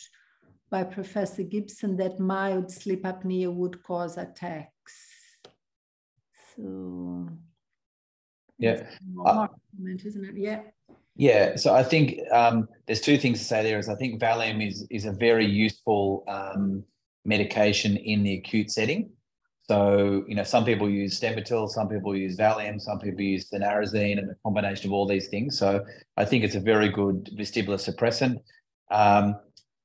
by Professor Gibson that mild sleep apnea would cause attacks. So yeah, uh, isn't it? Yeah. Yeah, so I think um, there's two things to say there. Is I think Valium is is a very useful um, medication in the acute setting. So you know, some people use Stemetil, some people use Valium, some people use Cinnarizine, and a combination of all these things. So I think it's a very good vestibular suppressant. Um,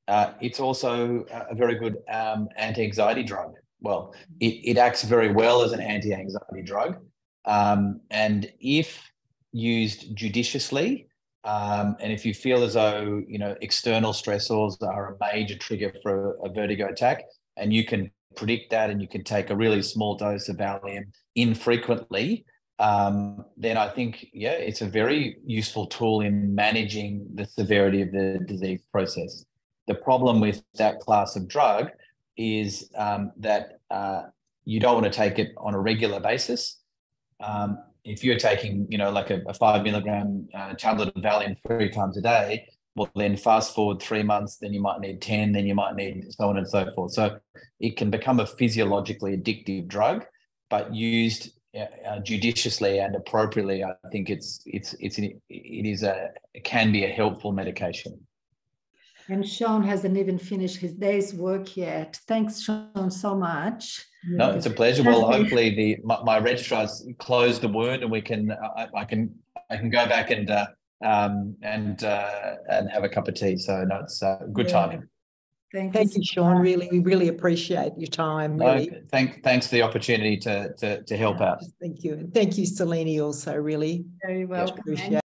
uh, it's also a very good um, anti-anxiety drug well, it, it acts very well as an anti-anxiety drug. Um, and if used judiciously, um, and if you feel as though you know external stressors are a major trigger for a, a vertigo attack, and you can predict that, and you can take a really small dose of Valium infrequently, um, then I think yeah, it's a very useful tool in managing the severity of the disease process. The problem with that class of drug is um, that uh, you don't want to take it on a regular basis. Um, if you're taking, you know, like a, a five milligram uh, tablet of Valium three times a day, well, then fast forward three months, then you might need 10, then you might need so on and so forth. So it can become a physiologically addictive drug, but used uh, judiciously and appropriately, I think it's it's it's it is a it can be a helpful medication. And Sean hasn't even finished his day's work yet. Thanks, Sean, so much. No, it's a pleasure. Well, hopefully the my, my registrar's closed the wound, and we can I, I can I can go back and uh, um, and uh, and have a cup of tea. So no, it's uh, good yeah. timing. Thank, thank you, Sean. Really, we really appreciate your time. Really. No, thank, thanks for the opportunity to to to help out. Thank you, and thank you, Celene, also. Really, very welcome.